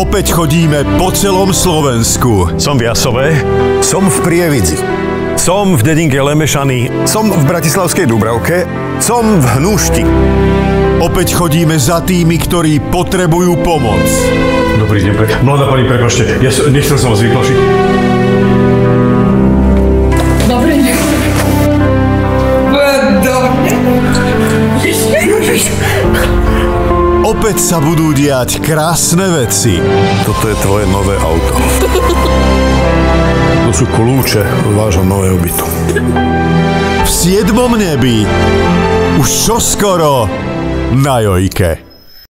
Opäť chodíme po celom Slovensku. Som v Jasove, Som v Prievidzi. som v dedinke Lemešany, Som v Bratislavskej Dubravke. Som v Hnúšti. Opäť chodíme za tými, ktorí potrebujú pomoc. Dobrý deň, pre... mladá pani, prepašte, ja som, nechcel som vás vyplašiť. Opäť sa budú diať krásne veci. Toto je tvoje nové auto. To sú kľúče vášho nového bytu. V siedmom nebi. Už čoskoro na Jojke.